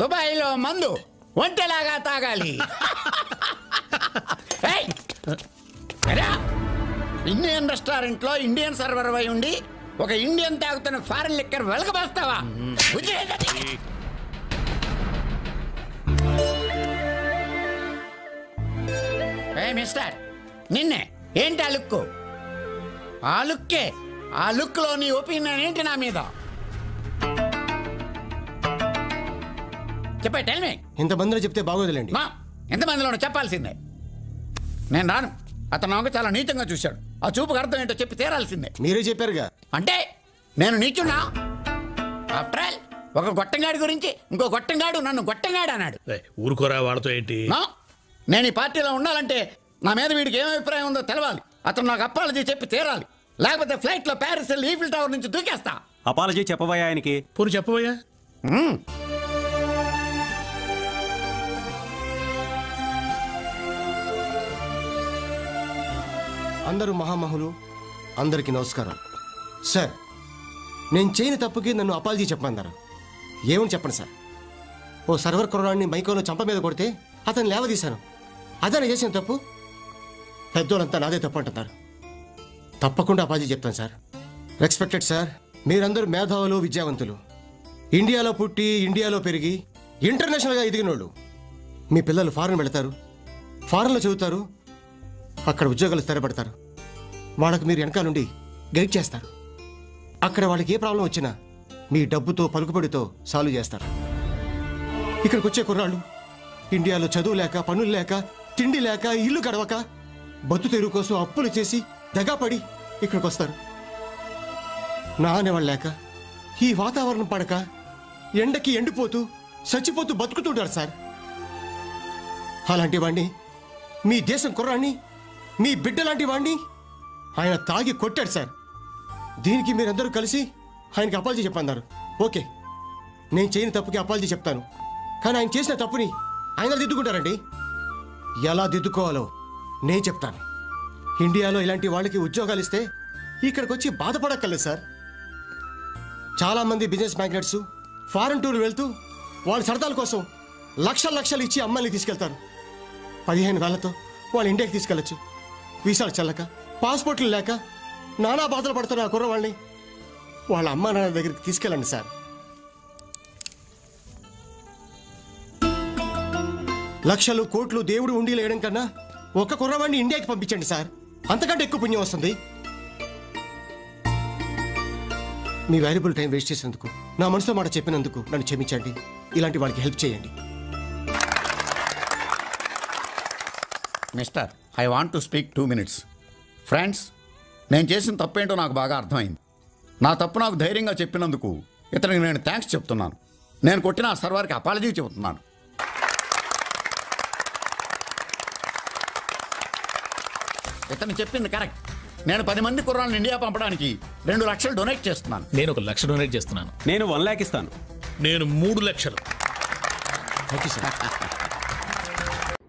దుబాయ్లో మందు ఒంటెలాగా తాగాలి! ఇండియన్ రెస్టారెంట్లో ఇండియన్ సర్వర్ అయి ఉండి ఒక ఇండియన్ తాగుతున్న ఫారెన్ లిక్కర్ వెలకబేస్తావా? ఏ మిస్టర్ నిన్నే ఏంటి ఆ లుక్ ఆ లుక్కే ఆ లుక్లో నీ ఒపీనియన్ ఏంటి నా మీద? చెప్పే టెల్ మీ ఇంతమందిలో చెప్తే బాగోదులేండి. మా ఎంతమందిలోనూ చెప్పాల్సిందే. నేను రాను. అతను నాకు చాలా నీచంగా చూశాడు. ఆ చూపుకు అర్థం ఏంటో చెప్పి తీరాల్సిందే. మీరే చెప్పారుగా. అంటే నేను నీచున్నా? ఆఫ్టర్ ఆల్ ఒక గొట్టంగాడి గురించి ఇంకో గొట్టంగాడు నన్ను గొట్టంగాడు అన్నాడు. ఏయ్, ఊరుకోరా వాళ్ళతో ఏంటి? నా నేను ఈ పార్టీలో ఉండాలంటే నా మీద వీడికి ఏం అభిప్రాయం ఉందో తెలవాలి. అతను నాకు అప్పాలజీ చెప్పి తీరాలి. లేకపోతే ఫ్లైట్లో ప్యారిస్ ఈఫిల్ టవర్ నుంచి దూకేస్తా. అపాలజీ చెప్పబోయా ఆయనకి? పోనీ చెప్పబోయా? అందరూ మహామహులు అందరికీ నమస్కారం. సార్ నేను చేయని తప్పుకి నన్ను అపాలజీ చెప్పమన్నారు. ఏమని చెప్పండి సార్? ఓ సర్వర్ కుర్రాడిని మైకోలో చంప మీద కొడితే అతను లేవదీశాను. అదే చేసిన తప్పు? పెద్దోళ్ళంతా నాదే తప్పు అంటున్నారు. తప్పకుండా అపాలజీ చెప్తాను సార్. రెస్పెక్టెడ్ సార్ మీరందరూ మేధావులు విద్యావంతులు. ఇండియాలో పుట్టి ఇండియాలో పెరిగి ఇంటర్నేషనల్గా ఎదిగినోళ్ళు. మీ పిల్లలు ఫారెన్ వెళతారు ఫారెన్లో చదువుతారు అక్కడ ఉద్యోగాలు స్థిరపడతారు. వాళ్ళకు మీరు వెనకాల నుండి గైడ్ చేస్తారు. అక్కడ వాళ్ళకి ఏ ప్రాబ్లం వచ్చినా మీ డబ్బుతో పలుకుబడితో సాల్వ్ చేస్తారు. ఇక్కడికి వచ్చే కుర్రాళ్ళు ఇండియాలో చదువు లేక పనులు లేక తిండి లేక ఇల్లు గడవక బతు తెరువు కోసం అప్పులు చేసి దగాపడి ఇక్కడికి వస్తారు. నా అనేవాళ్ళు లేక ఈ వాతావరణం పడక ఎండకి ఎండిపోతూ చచ్చిపోతూ బతుకుతుంటారు సార్. అలాంటి వాణ్ణి మీ దేశం కుర్రాన్ని మీ బిడ్డ లాంటి వాణ్ణి ఆయన తాగి కొట్టాడు సార్. దీనికి మీరందరూ కలిసి ఆయనకి అపాలజీ చెప్పన్నారు. ఓకే నేను చేయని తప్పుకి అపాలజీ చెప్తాను. కానీ ఆయన చేసిన తప్పుని ఆయన దిద్దుకుంటారండి. ఎలా దిద్దుకోవాలో నేను చెప్తాను. ఇండియాలో ఇలాంటి వాళ్ళకి ఉద్యోగాలు ఇస్తే ఇక్కడికి వచ్చి బాధపడక్కర్లేదు సార్. చాలామంది బిజినెస్ మ్యాగ్నెట్స్ ఫారెన్ టూర్ వెళ్తూ వాళ్ళ సరదాల కోసం లక్షల లక్షలు ఇచ్చి అమ్మాయిని తీసుకెళ్తారు. పదిహేను వేలతో వాళ్ళు ఇండియాకి తీసుకెళ్ళచ్చు. వీసాలు చల్లక పాస్పోర్ట్లు లేక నానా బాధలు పడుతున్న ఆ కుర్రవాళ్ళని వాళ్ళ అమ్మా నాన్న దగ్గరికి తీసుకెళ్ళండి సార్. లక్షలు కోట్లు దేవుడు ఉండి లేయడం కన్నా ఒక కుర్రవాడిని ఇండియాకి పంపించండి సార్. అంతకంటే ఎక్కువ పుణ్యం వస్తుంది. మీ వాల్యుబుల్ టైం వేస్ట్ చేసినందుకు నా మనసులో మాట చెప్పినందుకు నన్ను క్షమించండి. ఇలాంటి వాళ్ళకి హెల్ప్ చేయండి. Mister I want to speak two minutes. Friends నేను చేసిన తప్పేంటో నాకు బాగా అర్థమైంది. నా తప్పు నాకు ధైర్యంగా చెప్పినందుకు ఇతనికి నేను థ్యాంక్స్ చెప్తున్నాను. నేను కొట్టిన ఆ సర్వర్కి అపాలజీ చెబుతున్నాను. ఇతను చెప్పింది కరెక్ట్ నేను పది మంది కుర్రాలను ఇండియా పంపడానికి రెండు లక్షలు డొనేట్ చేస్తున్నాను. నేను ఒక లక్ష డొనేట్ చేస్తున్నాను. నేను వన్ ల్యాక్ ఇస్తాను. నేను మూడు లక్షలు.